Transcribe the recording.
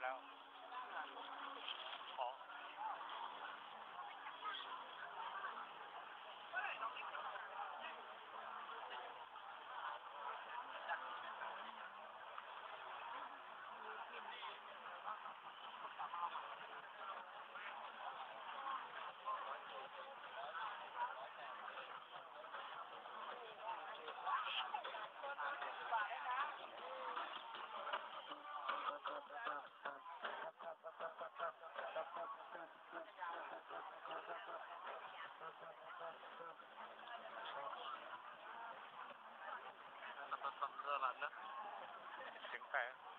来，好。了呢？行呗。